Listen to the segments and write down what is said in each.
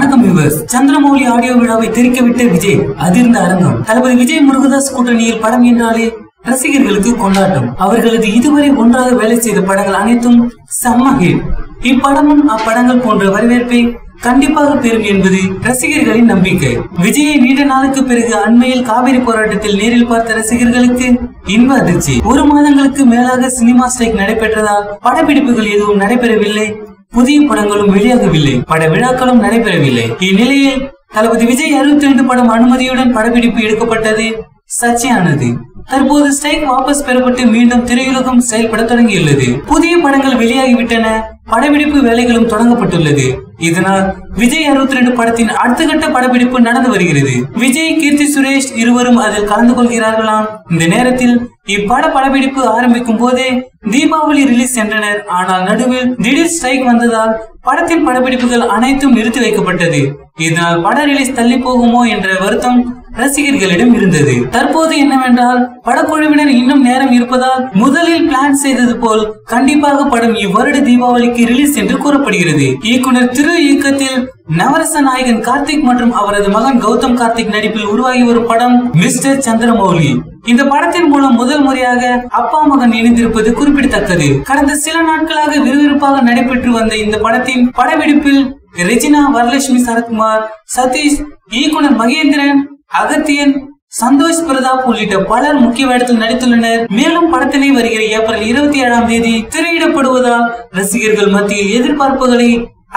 Viewers Chandramouli audio விழாவை தெரிக்கவிட்ட விஜய் அதிர்ந்த அரங்கம். தளபதி விஜய் முருகதாஸ் கூட்டணியில் படம் என்றாலே ரசிகர்களுக்கு கொண்டாட்டம். அவர்களது இதுவரை ஒன்றாக வேலை செய்த படங்கள் அனைத்தும் செம்ம ஹிட் இப்படமும் அப்படங்கள் போன்ற வரவேற்பை கண்டிப்பாக பெறும் என்பது ரசிகர்களின் நம்பிக்கை. விஜயை நீண்ட நாளுக்கு பிறகு அண்மையில் காவிரி போராட்டத்தில் நேரில் பார்த்த ரசிகர்களுக்கு இன்ப அதிர்ச்சி. ஒரு மாதங்களுக்கு மேலாக சினிமா ஸ்ட்ரைக் நடைபெற்றதால் படப்பிடிப்புகள் எதுவும் நடைபெறவில்லை. புதிய படங்களும் வெளியாகவில்லை. பட விழாக்களும் நடைபெறவில்லை. இந்நிலையில் தளபதி விஜய் அறுபத்தி ரெண்டு படம் அனுமதியுடன் படப்பிடிப்பு எடுக்கப்பட்டது சர்ச்சையானது. தற்போது ஸ்டைக் வாபஸ் பெறப்பட்டு மீண்டும் திரையுலகம் செயல்பட தொடங்கியுள்ளது. புதிய படங்கள் வெளியாகிவிட்டன. படப்பிடிப்பு வேலைகளும் தொடங்கப்பட்டுள்ளது. இதனால் விஜய் அறுபத்தி ரெண்டு படத்தின் அடுத்த கட்ட படப்பிடிப்பு நடந்து வருகிறது. விஜய் கீர்த்தி சுரேஷ் இருவரும் அதில் கலந்து கொள்கிறார்களாம். இந்த நேரத்தில் இப்பட படப்பிடிப்பு ஆரம்பிக்கும் போதே தீபாவளி ரிலீஸ் சென்றனர் ஆனால் நடுவில் திடீர் ஸ்ட்ரைக் வந்ததால் படத்தின் படப்பிடிப்புகள் அனைத்தும் நிறுத்தி வைக்கப்பட்டது. இதனால் பட ரிலீஸ் தள்ளி போகுமோ என்ற வருத்தம் ரசிகர்களிடம் இருந்தது. தற்போது என்னவென்றால் படக்குழுவினர் இன்னும் நேரம் இருப்பதால் முதலில் பிளான் செய்தது போல் கண்டிப்பாக படம் இவ்வருட தீபாவளிக்கு ரிலீஸ் என்று கூறப்படுகிறது. இயக்குனர் திரு இயக்கத்தில் நவரச நாயகன் கார்த்திக் மற்றும் அவரது மகன் கௌதம் கார்த்திக் நடிப்பில் உருவாகி வரும் படம் மிஸ்டர் சந்திரமௌலி. இந்த படத்தின் மூலம் முதல் முறையாக அப்பா மகன் இணைந்திருப்பது குறிப்பிடத்தக்கது. கடந்த சில நாட்களாக விறுவிறுப்பாக நடைபெற்று வந்த இந்த படத்தின் படப்பிடிப்பில் ரெஜினா வரலட்சுமி சரத்குமார் சதீஷ் இயக்குனர் மகேந்திரன் அகத்தியன் சந்தோஷ் பிரதாப் உள்ளிட்ட பலர் முக்கிய வேடத்தில் நடித்துள்ளனர். மேலும் படத்தினை வருகிற ஏப்ரல் இருபத்தி ஏழாம் தேதி திரையிடப்படுவதால் ரசிகர்கள் மத்தியில் எதிர்பார்ப்புகளை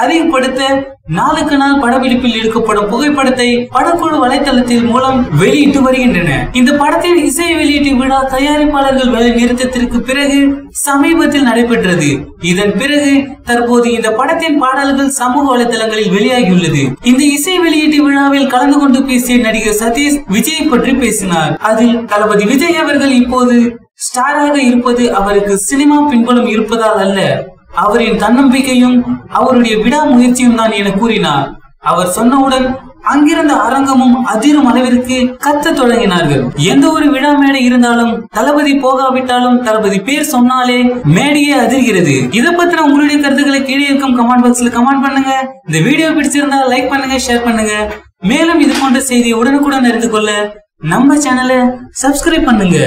அதிகப்படுத்த நாளுக்கு நாள் படப்பிடிப்பில் எடுக்கப்படும் புகைப்படத்தை படக்குழு வலைத்தளத்தில் மூலம் வெளியிட்டு வருகின்றன. இந்த படத்தின் இசை வெளியீட்டு விழா தயாரிப்பாளர்கள் வேலை நிறுத்தத்திற்கு பிறகு சமீபத்தில் நடைபெற்றது. இதன் பிறகு தற்போது இந்த படத்தின் பாடல்கள் சமூக வலைதளங்களில் வெளியாகியுள்ளது. இந்த இசை வெளியீட்டு விழாவில் கலந்து கொண்டு பேசிய நடிகர் சதீஷ் விஜய் பற்றி பேசினார். அதில் தளபதி விஜய் அவர்கள் இப்போது ஸ்டாராக இருப்பது அவருக்கு சினிமா பின்புலம் இருப்பதால் அல்ல. அவரின் தன்னம்பிக்கையும் அவருடைய விடாமுயற்சியும் தான் என கூறினார். அவர் சொன்னவுடன் அங்கிருந்த அரங்கமும் அதிரும் அளவிற்கு கத்த தொடங்கினார்கள். எந்த ஒரு விழா மேடை இருந்தாலும் தளபதி போகாவிட்டாலும் தளபதி பேர் சொன்னாலே மேடையே அதிர்கிறது. இதை பத்தின உங்களுடைய கருத்துக்களை கீழே இருக்கும் கமெண்ட் பாக்ஸ்ல கமெண்ட் பண்ணுங்க. இந்த வீடியோ பிடிச்சிருந்தா லைக் பண்ணுங்க ஷேர் பண்ணுங்க. மேலும் இது போன்ற செய்தியை உடனுக்குடன் அறிந்து கொள்ள நம்ம சேனலை சப்ஸ்கிரைப் பண்ணுங்க.